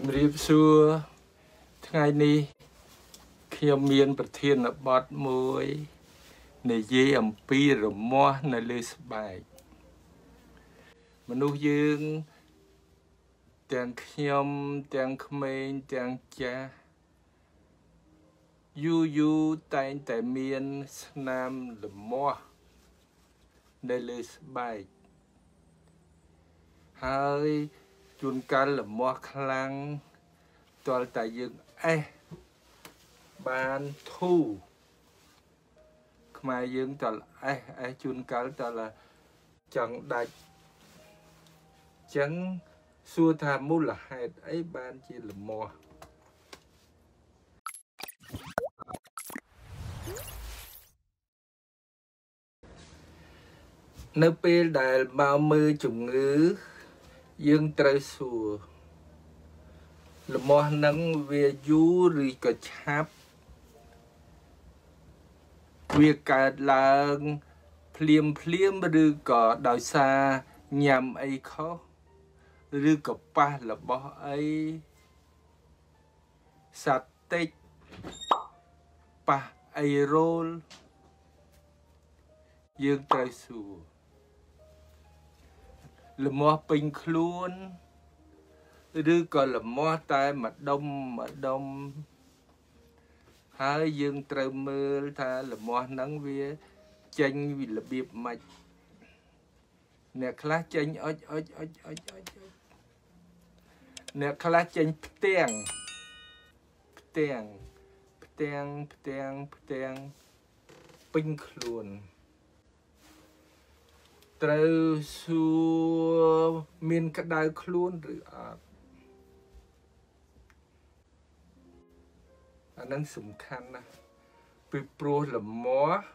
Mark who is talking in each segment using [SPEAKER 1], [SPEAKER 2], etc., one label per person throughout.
[SPEAKER 1] ជំរាបសួរថ្ងៃនេះខ្ញុំមានប្រធានបទមួយនិយាយអំពីរមាស់នៅលើស្បែកមនុស្សយើងទាំងខ្ញុំទាំងក្មេងទាំងចាស់យូរយូរតែងតែមានស្នាមលមាស់នៅលើស្បែកហើយ ជួនកាលលមាស់ខ្លាំងតលតែយើងអេះបានធូរខ្មែរយើងតលអេះអេះជួនកាលតលចង់ដាច់ចឹងសួរថាមូលហេតុអីបានជាលមាស់នៅពេលដែលមកមើលជំងឺ យើងត្រូវសួរលមាស់នឹងវាយូរឬក៏ឆាប់វាកើតឡើងភ្លាមភ្លាមឬក៏ដោយសារញ៉ាំអីខុសឬក៏ប៉ះរបស់អីសត្វតិចប៉ះអីរោលយើងត្រូវសួរ លមាស់ពេញខ្លួនឬក៏លមាស់តែម្ដុំម្ដុំហើយយើងត្រូវមើលថាលមាស់ហ្នឹងវាចេញវិរបៀបម៉េចអ្នកខ្លះចេញអុចអុចអុចអុចអុចអ្នកខ្លះចេញផ្ទាំងផ្ទាំងផ្ទាំងផ្ទាំងផ្ទាំងពេញខ្លួន ត្រូវសួរមានក្តៅខ្លួនឬអត់អានឹងសំខាន់ណាស់ពីព្រោះលមាស់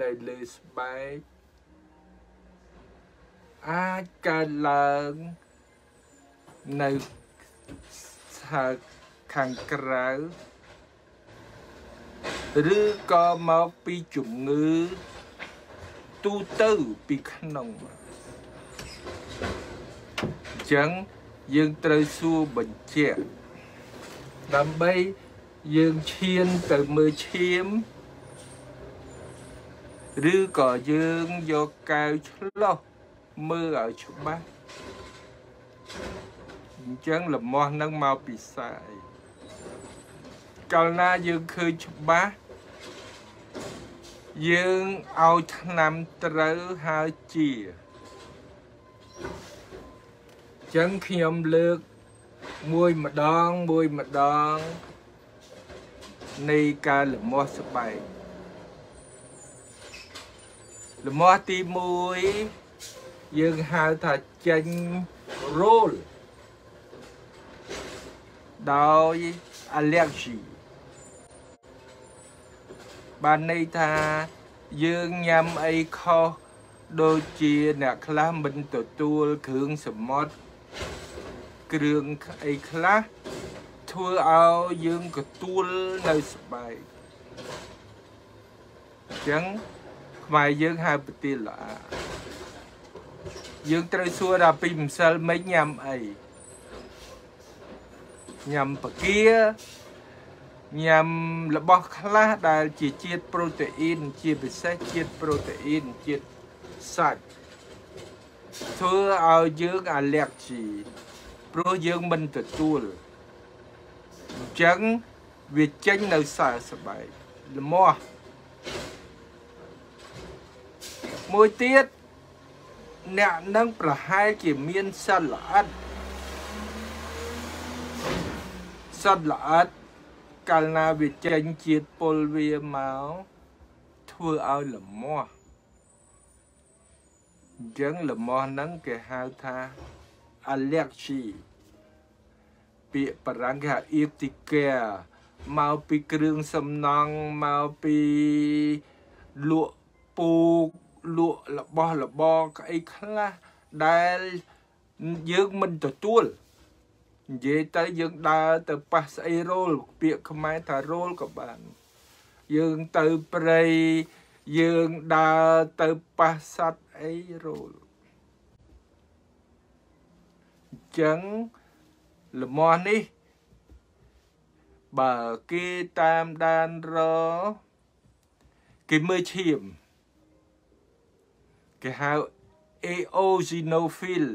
[SPEAKER 1] នៅលើស្បែកអាចកើតឡើងនៅខាងខាងក្រៅឬក៏មកពីជំងឺ ទូទៅពីក្នុងអញ្ចឹងយើងត្រូវសួរបញ្ជាក់ដើម្បីយើងឈានទៅមើលឈាមឬក៏យើងយកកែវឆ្លោះមើលឲ្យច្បាស់អញ្ចឹងលមាស់នឹងមកពីសាយកាលណាយើងឃើញច្បាស់ យើងឲ្យឆ្នាំត្រូវហើយជាចឹងខ្ញុំលើកមួយម្ដងមួយម្ដងនៃការលមាស់ស្បែកលមាស់ទី1យើងហៅថាចេញរោលដោយ allergy បានន័យថាយើងញ៉ាំអីខុសដូចជាអ្នកខ្លះមិនទទួលគ្រឿងសមុទ្រគ្រឿងអីខ្លះធ្វើឲ្យយើងកទួលនៅស្បែកអញ្ចឹងខ្មែរយើងហៅប្រទាលល្អយើងត្រូវសួរដល់ពីម្សិលមិញញ៉ាំអីញ៉ាំបកា ញ៉ាំរបស់ខ្លះដែលជាជាតិប្រូតេអ៊ីនជាពិសេសជាតិប្រូតេអ៊ីនជាតិសាច់ធ្វើឲ្យយើងអាឡែកជីព្រោះយើងមិនទទួលអញ្ចឹងវាចេញនៅសើស្បែកល្មោះមួយទៀតអ្នកនឹងប្រហែលជាមានសិតល្អិតសិតល្អិត កាលណាវាចេញជាតិពុលវាមកធ្វើឲ្យលមាស់អញ្ចឹងលមាស់ហ្នឹងគេហៅថា allergy ពាក្យបារាំងគេហៅ urticaria មកពីគ្រឿងសំណង់មកពីលក់ពូកលក់របស់របរអីខ្លះដែលយើងមិនទទួល និយាយទៅយើងដើរទៅប៉ះស្អីរោលពាក្យខ្មែរថារោលក៏បាន យើងទៅព្រៃយើងដើរទៅប៉ះសัตว์អីរោលអញ្ចឹងលំមាស់នេះ បើគេតាមដានរគេមើលឈាមគេហៅ eosinophil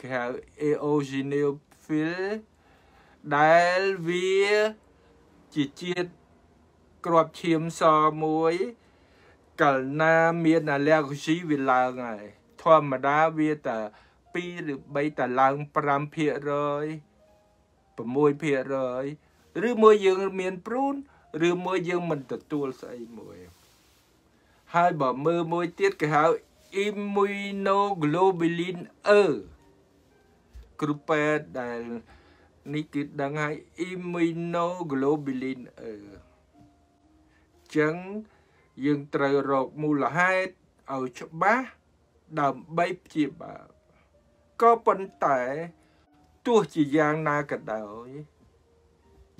[SPEAKER 1] គេហៅ eosinophil ដែលវាជាជាតិគ្រាប់ឈាមសមួយកាលណាមានអាឡែហ្ស៊ីវាឡើងហើយធម្មតាវាតែ2ឬ3តែឡើង5% 6%ឬមួយយើងមានព្រូនឬមួយយើងមិនទទួលស្អីមួយហើយបើមើលមួយទៀតគេហៅ immunoglobulin E គ្រូពេទ្យដែលនេះគឺដឹងហើយ immunoglobulin E ចឹងយើងត្រូវរកមូលហេតុឲ្យច្បាស់ដើម្បីព្យាបាលក៏ប៉ុន្តែទោះជាយ៉ាងណាក៏ដោយ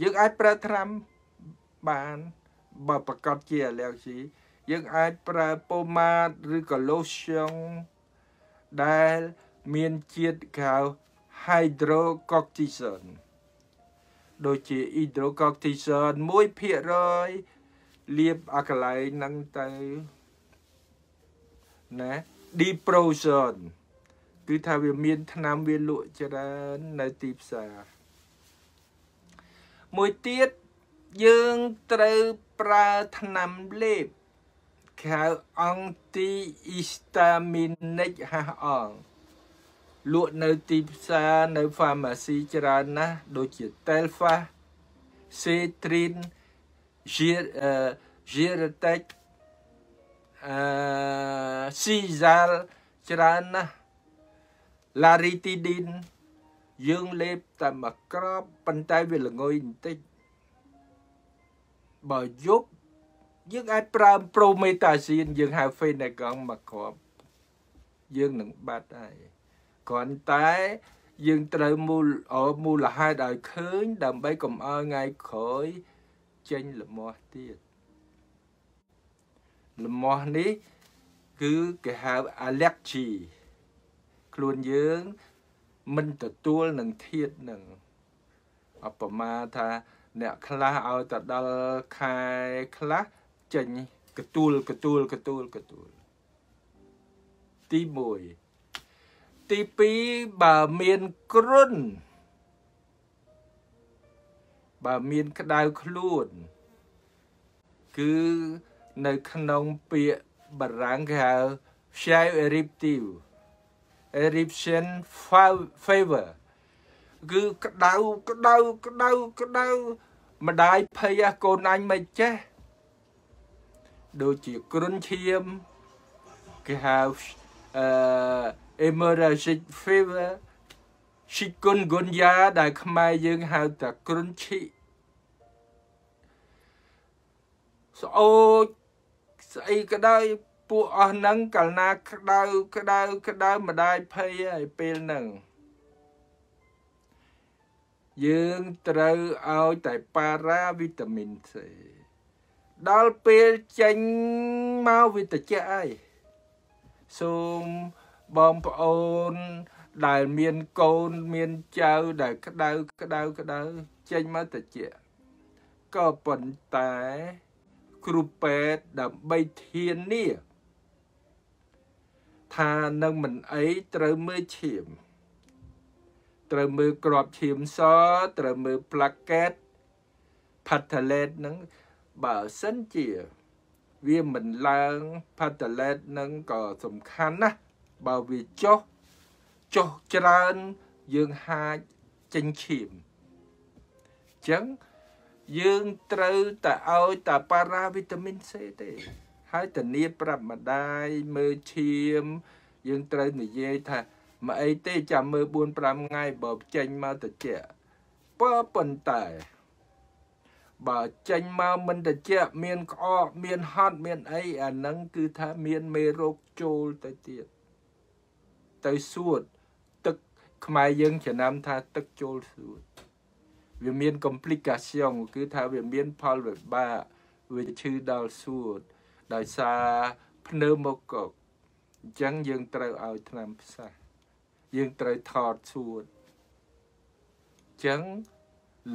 [SPEAKER 1] យើងអាចប្រើត្រាំបានបើប្រកាសជាអាឡែហ្ស៊ីយើងអាចប្រើប៉ូម៉ាតឬក៏ lotion ដែលមានជាតិកៅ hydrocortisone ដូចជា hydrocortisone 1%លាបអាកន្លែងហ្នឹងទៅណា diprozone គឺថាវាមានថ្នាំវាលក់ច្រើននៅទីផ្សារមួយទៀតយើងត្រូវប្រើថ្នាំលេបហៅ antihistaminic ហាស់អង លក់នៅទីផ្សារនៅ pharmacy ច្រើនណាស់ដូចជា Telfa Cetrin Giratec អឺ Cizal ច្រើនណាស់ឡារីទីឌីនយើងលេបតែមួយក្របប៉ុន្តែវាល្ងុយបន្តិចបើយប់យើងអាចប្រើប្រូមេតាស៊ីនយើងហៅហ្វេណេកង់មួយគ្រាប់យើងនឹងបាត់ហើយ គ្រាន់តែយើងត្រូវមូលមូលហេតុឲ្យឃើញ ដើម្បីកុំឲ្យថ្ងៃក្រោយចេញលមាស់ទៀតលមាស់នេះ គឺគេហៅ allergy ខ្លួនយើងមិនទទួលនឹងធាតនឹងអបមាថាអ្នកខ្លះឲ្យទៅដល់ខែខ្លះចេញកទួលកទួលកទួលកទួលទី1 ទី2បើមានគ្រុនបើមានក្តៅខ្លួន គឺនៅក្នុងពាក្យបារាំងគេហៅ fièvre éruptive eruption fever គឺក្តៅក្តៅក្តៅក្តៅម្ដាយភ័យកូនអញមិនចេះដូចជាគ្រុនឈាមគេហៅអឺ hemorrhagic fever ឈីគុនគុនយ៉ាដែលខ្មែរយើងហៅថាគ្រុនឈីស្អូចស្អីក៏ដោយពួកអស់ហ្នឹងកាលណាក្តៅក្តៅក្តៅម្ដាយភ័យហើយពេលហ្នឹងយើងត្រូវឲ្យតែប៉ារ៉ាវីតាមីន C ដល់ពេលចេញមកវាត្រជាក់ហើយសូម បងប្អូន ដែលមានកូនមានចៅដែលក្តៅក្តៅក្តៅចេញមកត្រជាក់ក៏ប៉ុន្តែគ្រូពេទ្យដើម្បីធានាថានឹងមិនអីត្រូវមើលឈាម ត្រូវមើលក្របឈាមសត្រូវមើលផ្លាកេតផាតាឡេតហ្នឹងបើសិនជា វាមិនឡើងផាតាឡេតហ្នឹងក៏សំខាន់ណាស់ បើវាចុះចុះច្រើនយើងហាចចេញឈាមអញ្ចឹងយើងត្រូវតែឲ្យតាប៉ារ៉ាវីតាមីន C ទេ ហើយធានាប្រាប់ម្ដាយមើលឈាម យើងត្រូវនិយាយថាមកអីទេចាំមើល4 5ថ្ងៃបើចេញមកតិចបើប៉ុន្តែបើចេញមកមិនតិចមានក្អកមានហត់មានអីអាហ្នឹងគឺថាមានមេរោគចូលទៅទៀត ទៅសួតទឹកខ្មែរយើងចំណាំថាទឹកចូលសួតវាមាន complication គឺថាវាមានផលវិបាកវាឈឺដល់សួតដោយសារភ្នើមកកកអញ្ចឹងយើងត្រូវឲ្យថ្នាំផ្សះយើងត្រូវថតសួតចឹង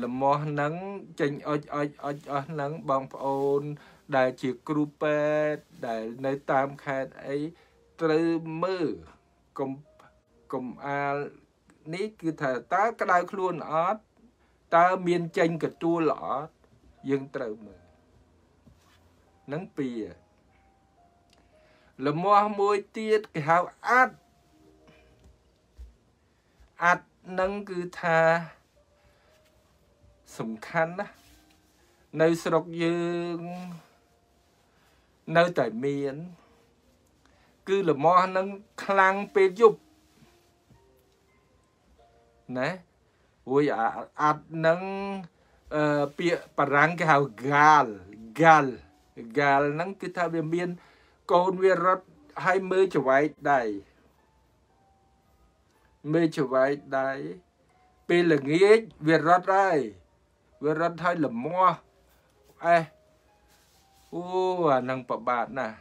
[SPEAKER 1] លមាស់ហ្នឹងចេញអុចអុចអុចអស់ហ្នឹងបងប្អូន ដែលជាគ្រូពេទ្យដែលនៅតាមខេត្តអីត្រូវមើល កុំកុំអាលនេះគឺថាតើក្តៅខ្លួនអត់តើមានចេញកទួលអត់យើងត្រូវមើលនឹងពីរលមាស់មួយទៀតគេហៅអាត់អាត់នឹងគឺថាសំខាន់ណានៅស្រុកយើងនៅតែមាន គឺលមាស់នឹងខ្លាំងពេលយប់ណារួយអាត់នឹងអឺពាក្យបារាំងគេហៅ gal gal gal ហ្នឹងគឺថាវាមានកូនវារត់ឲ្យមើលច្រែកដៃមើលច្រែកដៃពេលល្ងាចវារត់ហើយវារត់ឲ្យលមាស់អេអូអានឹងប្របាទណាស់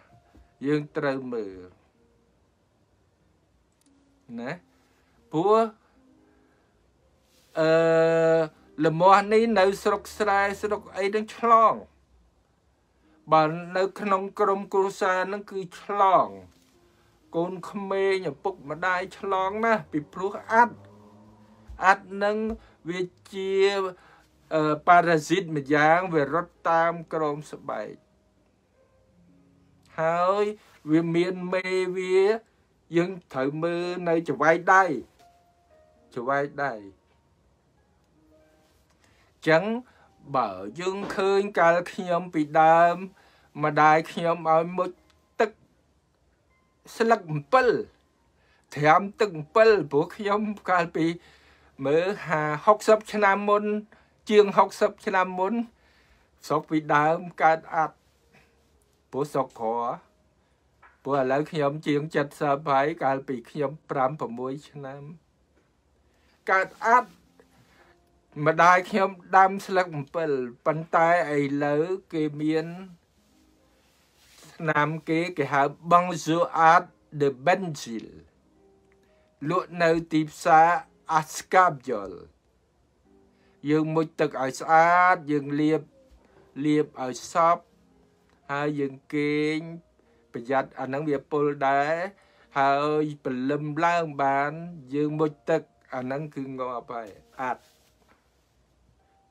[SPEAKER 1] យើងត្រូវមើលណាព្រោះអឺលមាស់នេះនៅ ស្រុកស្រែស្រុកអីនឹងឆ្លងបើនៅ ក្នុងក្រុមគ្រួសារនឹងគឺឆ្លង កូនក្មេងឪពុកម្ដាយឆ្លងណាពីព្រោះអាត់អាត់នឹងវាជាប៉ារ៉ាស៊ីតម្យ៉ាងវារត់តាមក្រោមស្បែក ហើយវាមានមេវាយើងត្រូវមើលនៅច្រវាយដៃច្រវាយដៃចឹងបើយើងឃើញកាលខ្ញុំពីដើមម្ដាយខ្ញុំឲ្យមុជទឹកស្លឹកអំពិលត្រាំទឹកអំពិលព្រោះខ្ញុំកាលពីមើល50ឆ្នាំមុន ជាង60ឆ្នាំមុនស្រុកពីដើមកើតអាត់ ព្រោះស្រុកក្រព្រោះឥឡូវខ្ញុំជាង70ហើយកាលពីខ្ញុំ5 6ឆ្នាំកើតអាត់ម្ដាយខ្ញុំដាំស្លឹកអំពិលប៉ុន្តែឥឡូវគេមានឆ្នាំគេគេហៅ Benzoate de Benzil លក់នៅទីផ្សារ Ascabiol យើងមុជទឹកឲ្យស្អាតយើងលាបលាបឲ្យសប់ ហើយយើងគេងប្រយ័ត្នអានឹងវាពុលដែរហើយព្រលឹមឡើងបាន យើងមុជទឹក អានឹងគឺងាប់ហើយអាច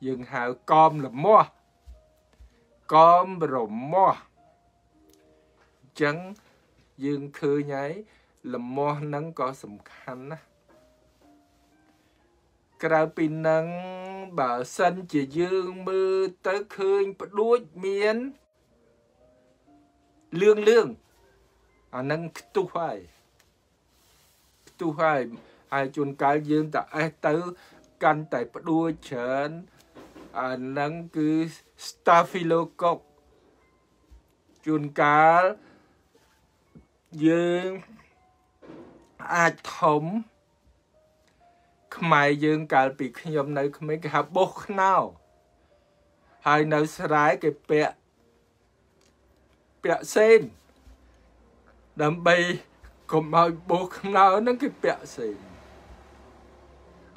[SPEAKER 1] យើងហៅកមលមាស់កមរមាស់អញ្ចឹងយើងឃើញហើយលមាស់ហ្នឹងក៏សំខាន់ណាស់ក្រៅពីនឹងបើសិនជាយើងមើលទៅឃើញផ្ដួចមាន លឿងលឿងអានឹងខ្ទុះហើយខ្ទុះហើយហើយជួនកាលយើងតអេះទៅកាន់តែផ្ដួចច្រើនអានឹងគឺ Staphylococcus ជួនកាលយើងអាចធំខ្មែរយើងកាលពីខ្ញុំនៅក្មេងគេហៅបោះខ្នោហើយនៅស្រែគេពាក់ ពាក់សេនដើម្បីកុំឲ្យបោះខ្នើហ្នឹងគេពាក់សេន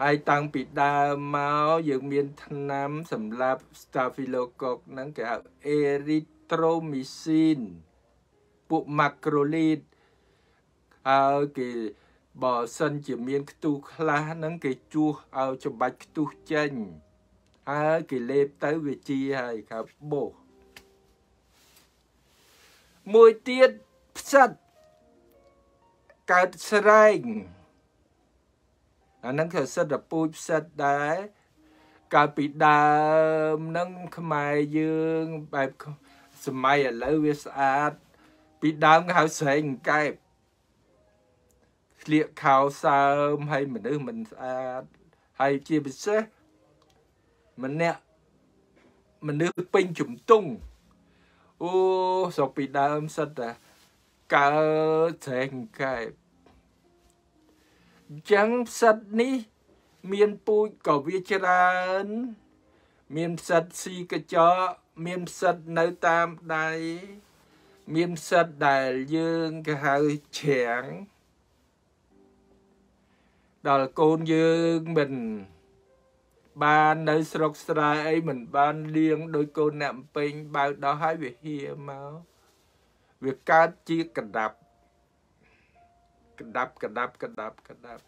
[SPEAKER 1] ហើយតាំងពីដើមមកយើងមានថ្នាំសម្រាប់ Staphylococcus ហ្នឹងគេហៅ Erythromycin ពួក macrolide ហើយគេបើសិនជាមានខ្ទុះខ្លះហ្នឹងគេជួសឲ្យច្បាច់ខ្ទុះចេញហើយគេលេបទៅវាជាហើយខៅបោះ មួយទៀតផ្សិតកើតស្រែងអាហ្នឹងគឺសិទ្ធិពូជផ្សិតដែរកាលពីដើមហ្នឹងខ្មែរយើងបែបសម័យឥឡូវវាស្អាត ពីដើមគេហៅស្រែងកែបស្លៀកខោសើមហើយមនុស្សមិនស្អាតហើយជាពិសេសម្នាក់មនុស្សពេញជំទង់ អូស្រុកពីដើមសិតតែកើតស្រែងកែបអញ្ចឹងផ្សិតនេះ មានពូជក៏វាច្រើន មានផ្សិតស៊ីកញ្ចក់មានផ្សិតនៅតាមដៃមានផ្សិតដែលយើងគេហៅច្រាំងដល់កូនយើងមិន បាននៅស្រុកស្រែអីមិនបានលៀងដោយកូនអ្នកពេញបើដោះហើយវាហៀមកវាកើតជាកដាប់កដាប់កដាប់កដាប់កដាប់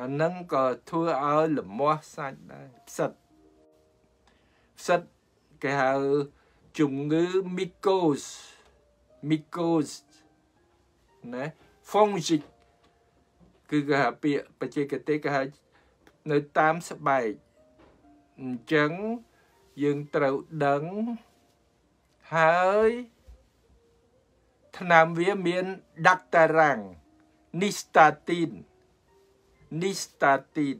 [SPEAKER 1] អានឹងក៏ធ្វើឲ្យលមាស់សាច់ដែរផ្សិតផ្សិតគេហៅជំងឺ mycose mycose ណា fungic គឺគេហៅពាក្យបច្ចេកទេសគេហៅ នៅតាមស្បែកអញ្ចឹងយើងត្រូវដឹងហើយថ្នាំវាមានដាក់តារាំងនីស្តាទីននីស្តាទីន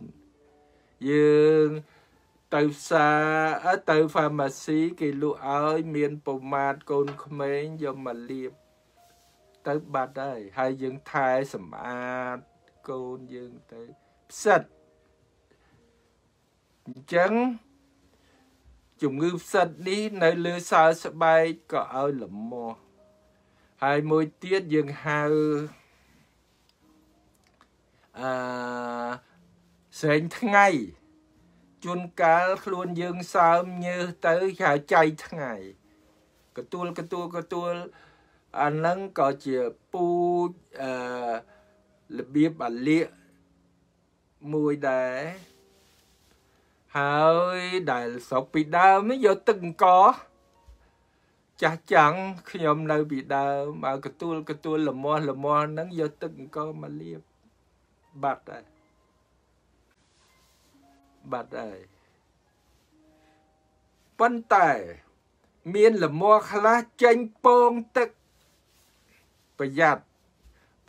[SPEAKER 1] យើងទៅផ្សារទៅ pharmacy គេលក់ឲ្យមានពម៉ាតកូនក្មេងយកមកលាបទៅបាត់ហើយហើយយើងថែសម្អាតកូនយើងទៅផ្សិត អញ្ចឹងជំងឺផ្សិតនេះនៅលើសើស្បែកក៏ឲ្យលមាស់ហើយមួយទៀតយើងហៅអឺសែងថ្ងៃជួនកាលខ្លួនយើងសើមញើសទៅហៅចៃថ្ងៃកទួលកទួលកទួលអានឹងក៏ជាពូជអឺរបៀបអាលៀកមួយដែរ ហើយដែលស្រុកពីដើមយកទឹកអង្ករចាស់ចាំងខ្ញុំនៅពីដើមបើកទួលកទួលលមាស់លមាស់ហ្នឹងយកទឹកអង្ករមកលាបបាត់ហើយបាត់ហើយប៉ុន្តែ មានលមាស់ខ្លះចេញពងទឹកប្រយ័ត្ន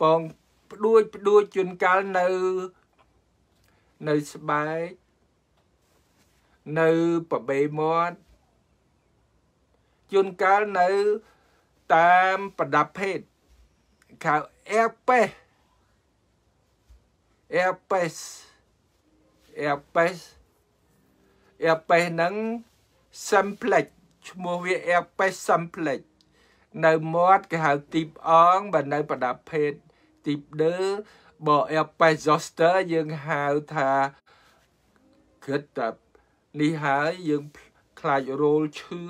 [SPEAKER 1] ពងផ្ដួចផ្ដួចជួនកាលនៅ នៅស្បែក នៅប្របេមាត់ជួនកាលនៅតាមប្រដាប់ភេទខៅអែប៉េសអែប៉េសអែប៉េសអែប៉េសហ្នឹង simplex ឈ្មោះវាអែប៉េស simplex នៅមាត់គេហៅទីបអងបើនៅប្រដាប់ភេទទីបដឺបើអែប៉េស zoster យើងហៅថាគិតតែ នេះហើយយើងខ្លាចរោលឈឺ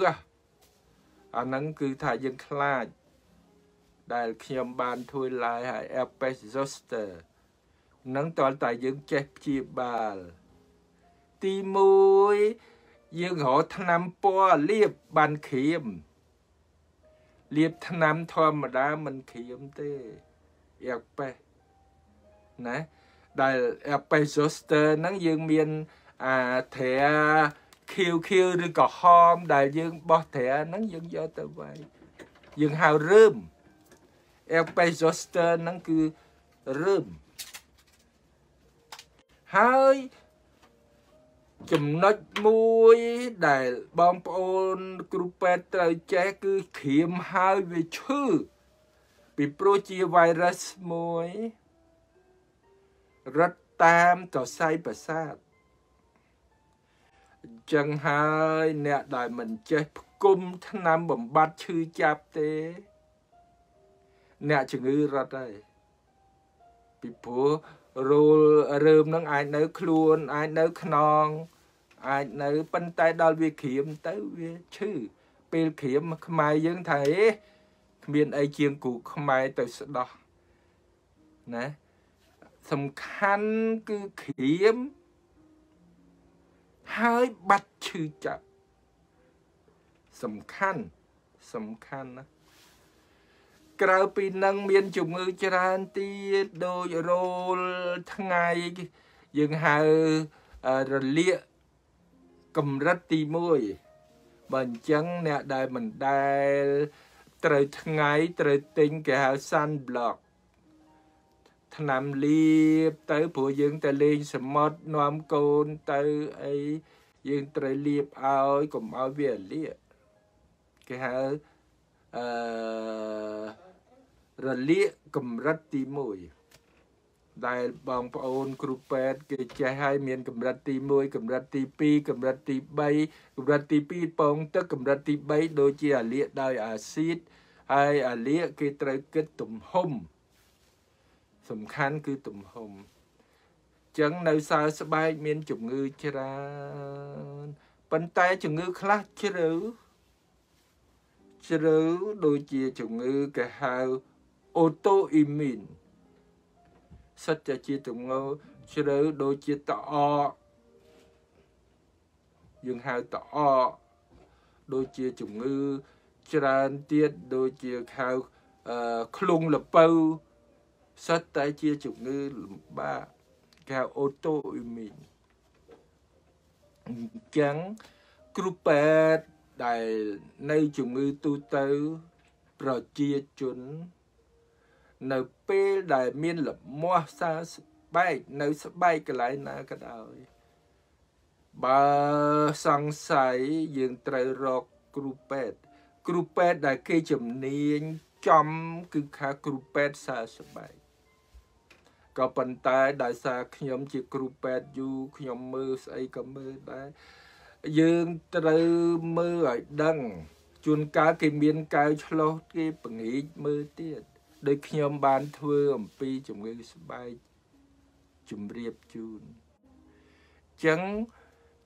[SPEAKER 1] អាហ្នឹងគឺថាយើងខ្លាច ដែលខ្ញុំបានធ្វើឡាយឲ្យ herpes zoster នឹងតើតែយើងចេះព្យាបាល ទី1យើងរកថ្នាំពណ៌លាបបានក្រៀមលាបថ្នាំធម្មតាមិនក្រៀមទេ herpes ណាដែល herpes zoster ហ្នឹងយើងមាន អាត្រាខៀវខៀវឬក៏ហមដែលយើងបោះត្រាហ្នឹងយើងយកទៅវាយយើងហៅរើម Epizoster ហ្នឹងគឺរើមហើយចំណុចមួយដែលបងប្អូនគ្រូពេទ្យត្រូវចេះគឺក្រៀមហើយវាឈឺពីព្រោះជា virus មួយរត់តាមសរសៃប្រសាទអញ្ចឹងហើយអ្នកដែលមិនចេះផ្គុំថ្នាំបំបត្តិឈឺចាប់ទេ អ្នកជំងឺរត់ហើយពីព្រោះរោលរើមនឹងអាចនៅ ខ្លួនអាចនៅខ្នង អាចនៅប៉ុន្តែដល់វាក្រៀមទៅវាឈឺពេលក្រៀមខ្មែរយើងថាអេគ្មានអីជាងគូខ្មែរទៅស្ដោះណាសំខាន់គឺក្រៀម ហើយបាត់ឈឺចាប់សំខាន់សំខាន់ណាក្រៅពីនឹងមានជំងឺច្រើនទៀតដូចរោលថ្ងៃយើងហៅរលាកកម្រិតទី1បើអញ្ចឹងអ្នកដែលមិនដែលត្រូវថ្ងៃត្រូវទិញគេហៅ sun block ថ្នាំលាបទៅព្រោះយើងទៅលេងសមុទ្រនាំកូនទៅអីយើងត្រូវលាបឲ្យកុំឲ្យវាលាកគេហៅអឺរលាកកម្រិតទី1ដែលបងប្អូនគ្រូពេទ្យគេចេះឲ្យមានកម្រិតទី1កម្រិតទី2កម្រិតទី3កម្រិតទី2ពងទឹកកម្រិតទី3ដូចជាអាលៀកដោយអាស៊ីតហើយអាលៀកគេត្រូវគិតទំហំ សំខាន់គឺទំហំចឹងនៅសើស្បែកមានជំងឺច្រើនប៉ុន្តែជំងឺខ្លះជ្រៅជ្រៅដូចជាជំងឺគេហៅ autoimmune សិតតែជាជំងឺជ្រៅដូចជាតអកយើងហៅតអកដូចជាជំងឺច្រើនទៀតដូចជាហៅឃ្លុងលពៅ សិតតែជាជំងឺលំបាកគេហៅ autoimmune អញ្ចឹងគ្រូពេទ្យដែលនៅជំងឺទូទៅប្រជាជន នៅពេលដែលមានលមាស់សាស្បែកនៅ ស្បែកកន្លែងណាក៏ដោយបើសង្ស័យយើងត្រូវរកគ្រូពេទ្យគ្រូពេទ្យដែលគេជំនាញចំគឺខាគ្រូពេទ្យសាស្បែក ក៏ប៉ុន្តែដោយសារខ្ញុំជាគ្រូពេទ្យយូរខ្ញុំមើលស្អីក៏មើលដែរយើងត្រូវមើលឲ្យដឹងជួនកាលគេមានកៅឆ្លោះគេពង្រីកមើលទៀតដោយខ្ញុំបានធ្វើអំពីជំងឺស្បែកជំរាបជូនចឹង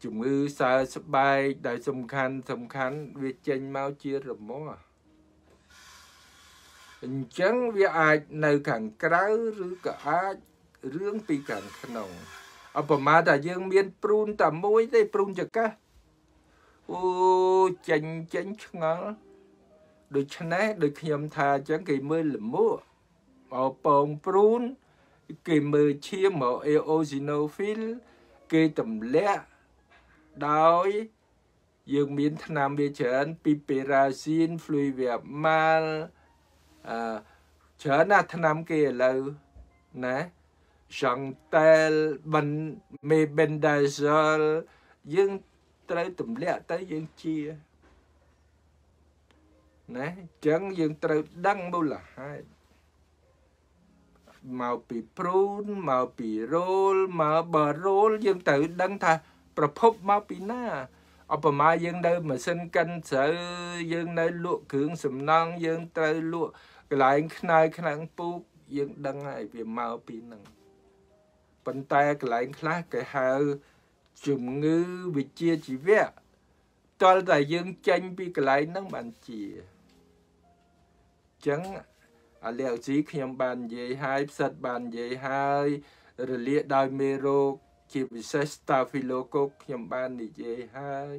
[SPEAKER 1] ជំងឺសើស្បែកដែលសំខាន់សំខាន់វាចេញមកជារមាស់ អញ្ចឹងវាអាចនៅខាងក្រៅឬក៏អាចរឿងពីខាងក្នុងអបមាថាយើងមានព្រូនតែមួយទេព្រូនចកាសអូចេញចេញឆ្ងល់ដូច្នេះដូចខ្ញុំថាអញ្ចឹងគេមើលលមួកមកពងព្រូនគេមើលឈាមមកអេអូស៊ីណូហ្វីលគេទម្លាក់ដោយយើងមានថ្នាំវាច្រើនពីពេរ៉ាស៊ីនហ្វ្លុយវាម៉ាល់ អឺច្រើនណាស់ថ្នាំគេឥឡូវណាចង់តែលបិនមេបិនដាហ្សលយើងត្រូវទម្លាក់ទៅយើងជាណាអញ្ចឹងយើងត្រូវដឹងមូលហេតុមកពីព្រូនមកពីរ៉ូលមកបើរ៉ូលយើងត្រូវដឹងថាប្រភពមកពីណាអបមាយើងនៅម៉ាស៊ីនកិនស្រូវយើងនៅលក់គ្រឿងសំណង់យើងត្រូវលក់ កន្លែងខ្នើយខ្នាំងពូកយើងដឹងហើយវាមកពីហ្នឹងប៉ុន្តែកន្លែងខ្លះគេហៅជំងឺវិជាជីវៈតលតែយើងចេញពីកន្លែងហ្នឹងបានជាចឹងអាលីអស៊ីខ្ញុំបាននិយាយហើយផ្សិតបាននិយាយហើយរលាកដោយមេរោគជាពិសេស Staphylococcus ខ្ញុំបាននិយាយហើយ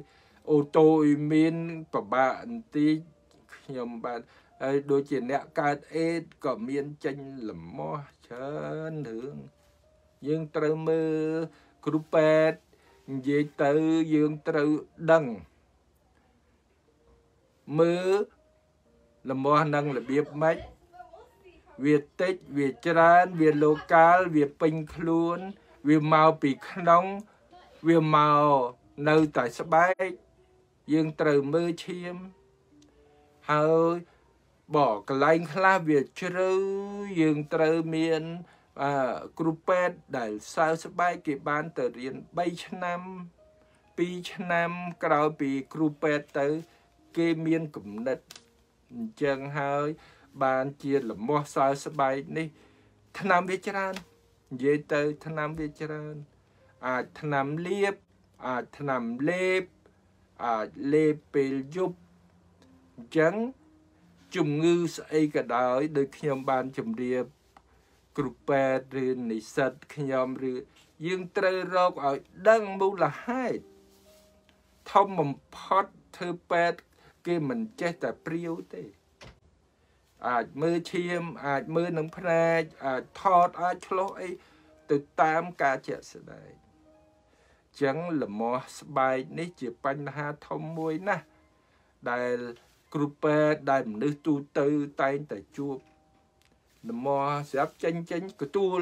[SPEAKER 1] អូតូអ៊ីមីនប្របាក់បន្តិចខ្ញុំបាន ហើយដូចជាអ្នកកើតអេតក៏មានចេញលមាស់ច្រើនរឿងយើងត្រូវមើលគ្រូពេទ្យនិយាយទៅយើងត្រូវដឹងមើលលមាស់នឹងរបៀបម៉េចវាតិចវាច្រើនវាលោកកាលវាពេញខ្លួន វាមកពីក្នុងវាមកនៅតែស្បែកយើងត្រូវមើលឈាមហើយ បកន្លែងខ្លះវាជ្រៅយើងត្រូវមានអឺគ្រូពេទ្យដែលសើស្បែកគេបានទៅរៀន3ឆ្នាំ2ឆ្នាំក្រោយពីគ្រូពេទ្យទៅ គេមានគំនិតអញ្ចឹងហើយបានជាលមាស់សើស្បែកនេះឆ្នាំវាច្រើននិយាយទៅឆ្នាំវាច្រើន អាចឆ្នាំលាបអាចឆ្នាំលេបអាចលេបពេលយប់អញ្ចឹង ជំងឺស្អីក៏ដោយដោយខ្ញុំបានជម្រាបគ្រូពេទ្យឬនិស្សិតខ្ញុំឬយើងត្រូវរកឲ្យដឹងមូលហេតុធំបំផុតធ្វើពេទ្យគេមិនចេះតែព្រាវទេ អាចមើលឈាម អាចមើលនឹងភ្នែកអាចថតអាចឆ្លោះអីទៅតាមការជាក់ស្ដែងចឹងលមាស់ស្បែកនេះជាបញ្ហាធំមួយណាស់ដែល គ្រូពេទ្យដែលមនុស្សទូទៅតែងតែជួបលមាស់ស្រាប់ចេញចេញកទួល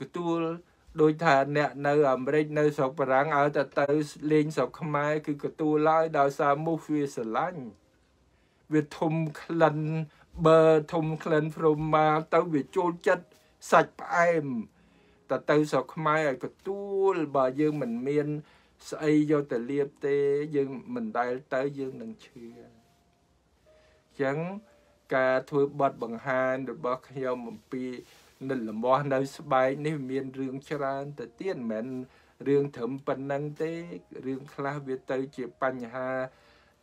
[SPEAKER 1] កទួលដោយថាអ្នកនៅអាមេរិកនៅស្រុកបារាំងឲ្យតែទៅលេងស្រុកខ្មែរគឺកទួលឡើយដោយសារមូសវាស្រឡាញ់វាធំក្លិនបើធំក្លិនព្រមាទៅវាចូលចិត្តសាច់ផ្អែមតែទៅស្រុកខ្មែរឲ្យកទួលបើយើងមិនមាន ស្អីយកទៅលាបទេ យើងមិនដែលទៅយើងនឹងឈឺអញ្ចឹងការធ្វើបទបង្ហាញរបស់ខ្ញុំអំពីនិលលំោះនៅស្បែកនេះមានរឿងច្រើនទៅទៀតមិនមែនរឿងត្រឹមប៉ុណ្ណឹងទេរឿងខ្លះវាទៅជាបញ្ហា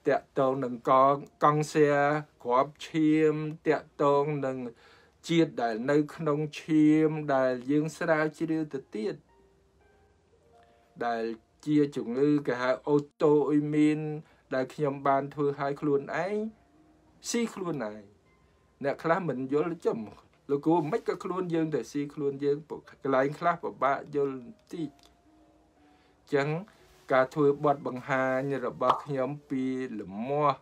[SPEAKER 1] តាក់ទងនឹងកងកង់សៀក្របឈាមតាក់ទងនឹងជាតិដែលនៅក្នុងឈាមដែលយើងស្រាវជ្រាវទៅទៀតដែល ជាជំងឺគេហៅអូតូអ៊ុយមីនដែលខ្ញុំបានធ្វើឲ្យខ្លួនឯងស៊ីខ្លួនឯងអ្នកខ្លះមិនយល់ចំលោកគ្រូមិនក៏ខ្លួនយើងតែស៊ីខ្លួនយើងកន្លែងខ្លះពិបាកយល់បន្តិចចឹងការធ្វើបទបង្ហាញរបស់ខ្ញុំពីលមាស់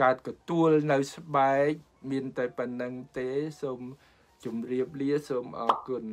[SPEAKER 1] ការកទួលនៅស្បែកមានតែប៉ុណ្្នឹងទេសូមជម្រាបលាសូមអរគុណ